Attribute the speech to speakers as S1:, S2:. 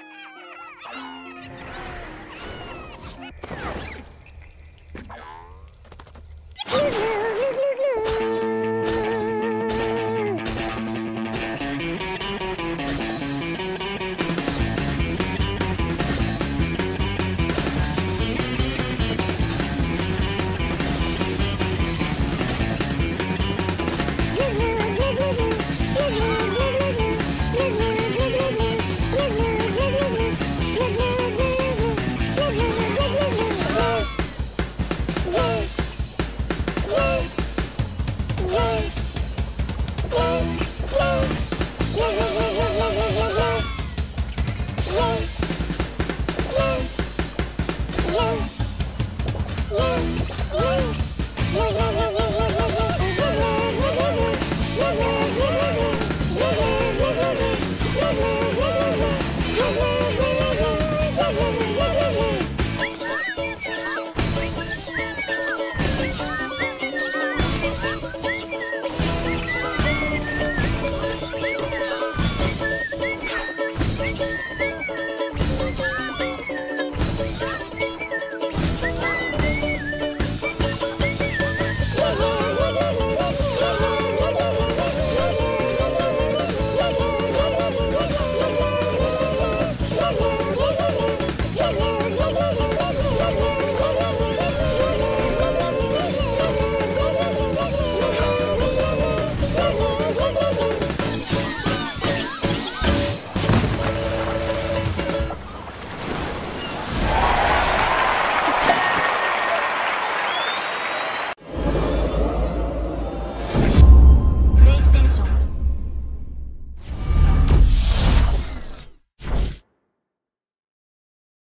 S1: Ha ha ha!
S2: Woo!